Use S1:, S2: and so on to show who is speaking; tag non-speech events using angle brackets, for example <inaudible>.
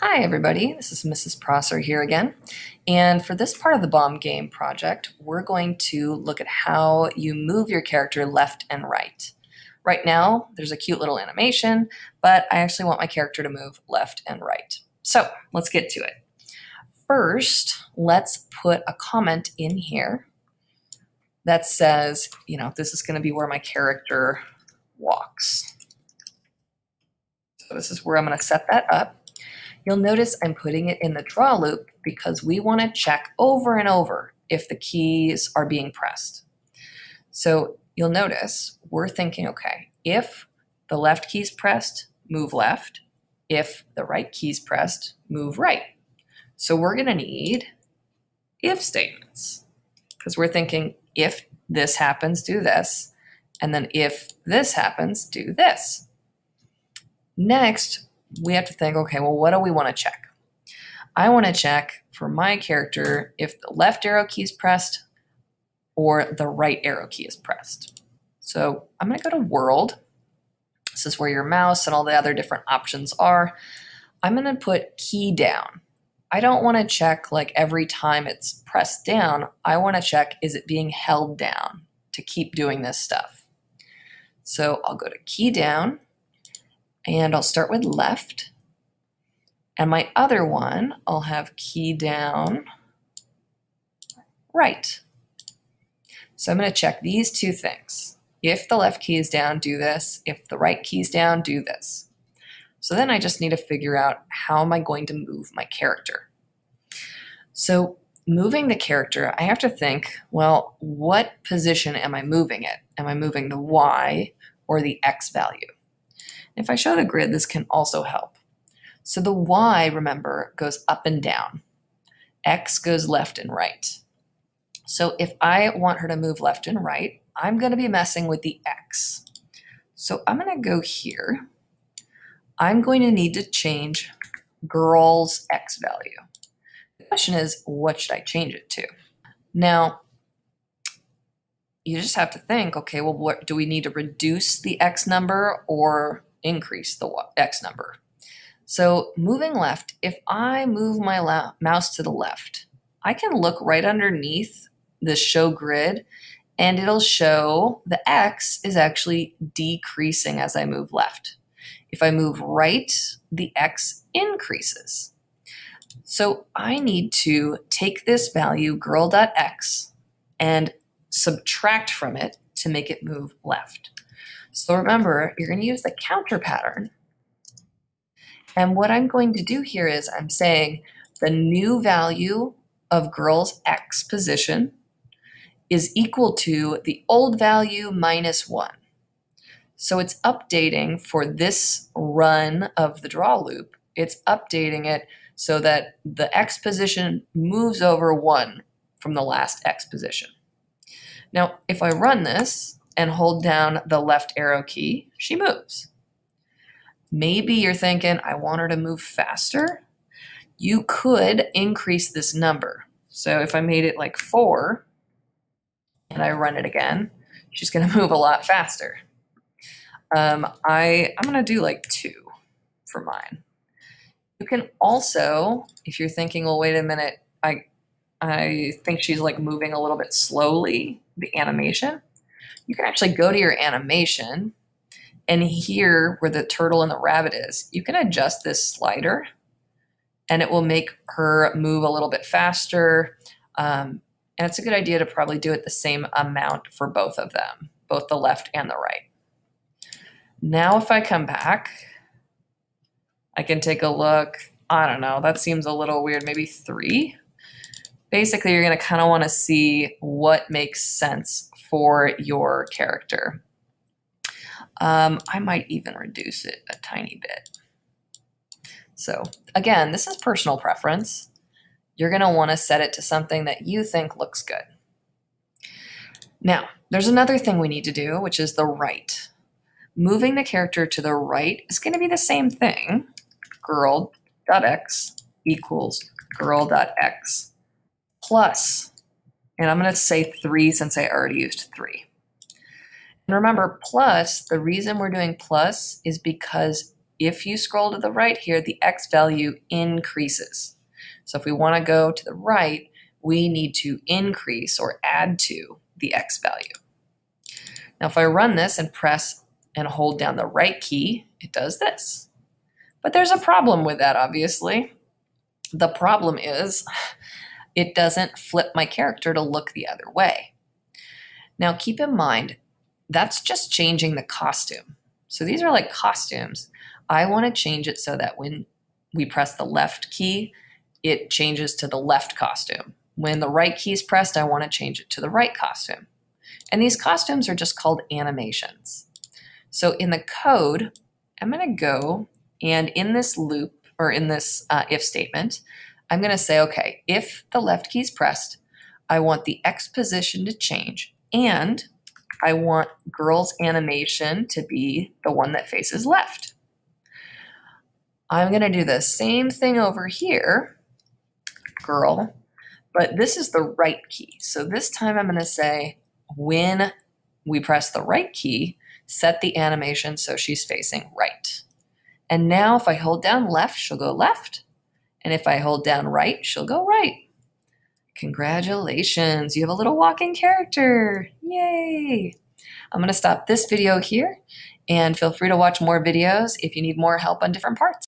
S1: Hi everybody, this is Mrs. Prosser here again. And for this part of the bomb game project, we're going to look at how you move your character left and right. Right now, there's a cute little animation, but I actually want my character to move left and right. So let's get to it. First, let's put a comment in here that says, you know, this is going to be where my character walks. So this is where I'm going to set that up. You'll notice I'm putting it in the draw loop because we want to check over and over if the keys are being pressed. So you'll notice we're thinking, okay, if the left key's pressed, move left. If the right key's pressed, move right. So we're going to need if statements because we're thinking if this happens, do this. And then if this happens, do this. Next, we have to think, okay, well, what do we want to check? I want to check for my character if the left arrow key is pressed or the right arrow key is pressed. So I'm going to go to world. This is where your mouse and all the other different options are. I'm going to put key down. I don't want to check like every time it's pressed down. I want to check is it being held down to keep doing this stuff. So I'll go to key down and I'll start with left. And my other one, I'll have key down right. So I'm going to check these two things. If the left key is down, do this. If the right key is down, do this. So then I just need to figure out how am I going to move my character. So moving the character, I have to think, well, what position am I moving it? Am I moving the Y or the X value? If I show the grid, this can also help. So the y, remember, goes up and down. x goes left and right. So if I want her to move left and right, I'm going to be messing with the x. So I'm going to go here. I'm going to need to change girl's x value. The question is, what should I change it to? Now, you just have to think, okay, well, what do we need to reduce the x number or increase the x number. So moving left, if I move my mouse to the left, I can look right underneath the show grid and it'll show the x is actually decreasing as I move left. If I move right, the x increases. So I need to take this value girl.x and subtract from it to make it move left. So remember, you're going to use the counter pattern. And what I'm going to do here is I'm saying the new value of girl's x position is equal to the old value minus 1. So it's updating for this run of the draw loop. It's updating it so that the x position moves over 1 from the last x position. Now, if I run this, and hold down the left arrow key, she moves. Maybe you're thinking, I want her to move faster. You could increase this number. So if I made it like four and I run it again, she's going <laughs> to move a lot faster. Um, I, I'm going to do like two for mine. You can also, if you're thinking, well, wait a minute, I, I think she's like moving a little bit slowly, the animation you can actually go to your animation and here where the turtle and the rabbit is, you can adjust this slider and it will make her move a little bit faster. Um, and it's a good idea to probably do it the same amount for both of them, both the left and the right. Now if I come back, I can take a look. I don't know, that seems a little weird, maybe three. Basically, you're gonna kind of wanna see what makes sense for your character. Um, I might even reduce it a tiny bit. So again, this is personal preference. You're going to want to set it to something that you think looks good. Now, there's another thing we need to do, which is the right. Moving the character to the right is going to be the same thing. Girl.x equals girl.x plus and I'm going to say three since I already used three. And remember, plus, the reason we're doing plus is because if you scroll to the right here, the x value increases. So if we want to go to the right, we need to increase or add to the x value. Now, if I run this and press and hold down the right key, it does this. But there's a problem with that, obviously. The problem is it doesn't flip my character to look the other way. Now, keep in mind, that's just changing the costume. So these are like costumes. I want to change it so that when we press the left key, it changes to the left costume. When the right key is pressed, I want to change it to the right costume. And these costumes are just called animations. So in the code, I'm going to go and in this loop or in this uh, if statement, I'm going to say, okay, if the left key is pressed, I want the X position to change and I want girl's animation to be the one that faces left. I'm going to do the same thing over here, girl, but this is the right key. So this time I'm going to say when we press the right key, set the animation so she's facing right. And now if I hold down left, she'll go left. And if I hold down right, she'll go right. Congratulations, you have a little walking character. Yay! I'm going to stop this video here and feel free to watch more videos if you need more help on different parts.